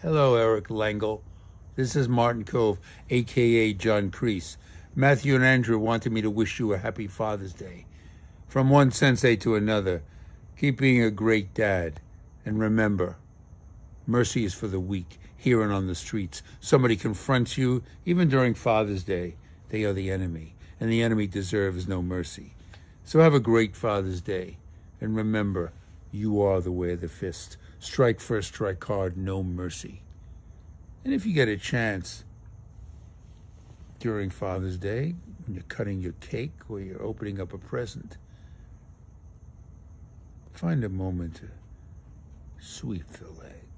Hello, Eric Lenghel. This is Martin Kove, aka John Kreese. Matthew and Andrew wanted me to wish you a happy Father's Day. From one sensei to another, keep being a great dad. And remember, mercy is for the weak, here and on the streets. Somebody confronts you, even during Father's Day, they are the enemy, and the enemy deserves no mercy. So have a great Father's Day. And remember, you are the way of the fist. Strike first, strike hard, no mercy. And if you get a chance during Father's Day, when you're cutting your cake or you're opening up a present, find a moment to sweep the leg.